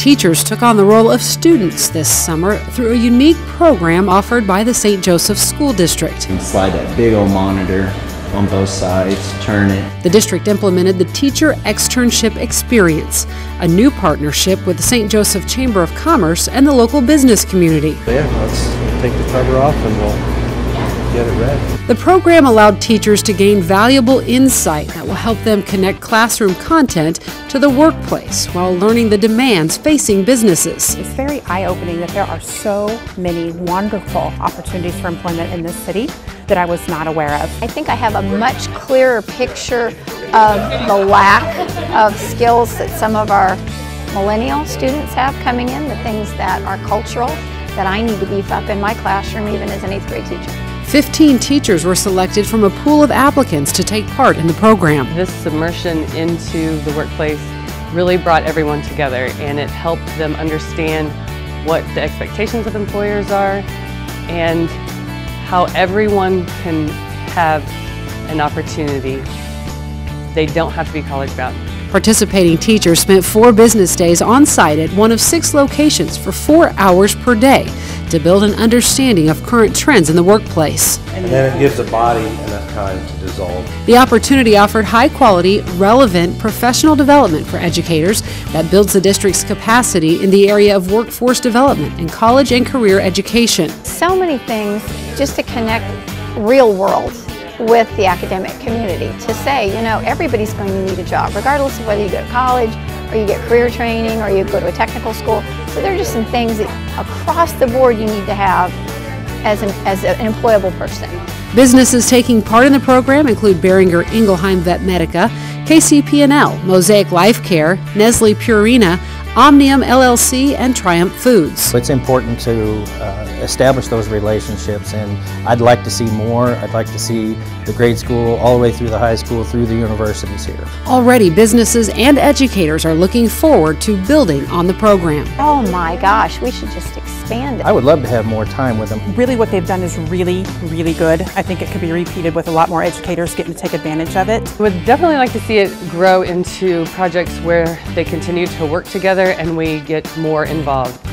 Teachers took on the role of students this summer through a unique program offered by the St. Joseph School District. You slide that big old monitor on both sides, turn it. The district implemented the Teacher Externship Experience, a new partnership with the St. Joseph Chamber of Commerce and the local business community. Yeah, let's take the cover off and we'll get it ready. The program allowed teachers to gain valuable insight that will help them connect classroom content to the workplace while learning the demands facing businesses. It's very eye-opening that there are so many wonderful opportunities for employment in this city that I was not aware of. I think I have a much clearer picture of the lack of skills that some of our millennial students have coming in, the things that are cultural that I need to beef up in my classroom even as an eighth grade teacher. 15 teachers were selected from a pool of applicants to take part in the program. This submersion into the workplace really brought everyone together and it helped them understand what the expectations of employers are and how everyone can have an opportunity. They don't have to be college bound. Participating teachers spent four business days on site at one of six locations for four hours per day to build an understanding of current trends in the workplace. And then it gives the body enough time to dissolve. The opportunity offered high quality, relevant professional development for educators that builds the district's capacity in the area of workforce development and college and career education. So many things just to connect real world with the academic community to say, you know, everybody's going to need a job, regardless of whether you go to college or you get career training or you go to a technical school. So there are just some things that across the board you need to have as an, as an employable person. Businesses taking part in the program include Boehringer Ingelheim Vet Medica, KCP&L, Mosaic Life Care, Nestle Purina, Omnium LLC, and Triumph Foods. It's important to uh, establish those relationships and I'd like to see more. I'd like to see the grade school all the way through the high school through the universities here. Already businesses and educators are looking forward to building on the program. Oh my gosh, we should just expand it. I would love to have more time with them. Really what they've done is really, really good. I think it could be repeated with a lot more educators getting to take advantage of it. I would definitely like to see it grow into projects where they continue to work together and we get more involved.